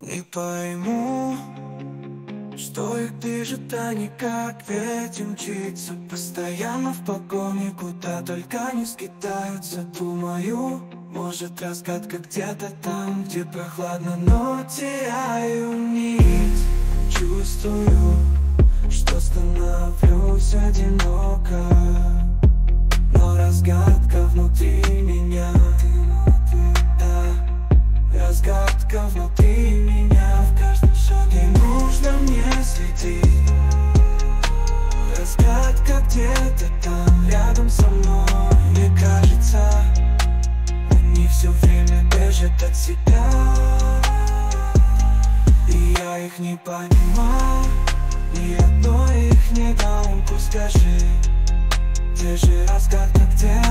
Не пойму, что их движет, а никак ведь мчится Постоянно в погоне, куда только не скитаются. Думаю, может разгадка где-то там, где прохладно Но теряю нить, чувствую, что становлюсь одиноко Да, разгадка внутри меня В каждом шаге нужно мне следить Разгадка где-то там, рядом со мной Мне кажется, они все время бежат от себя. И я их не понимаю Ни одной их недоумку скажи Где же разгадка, где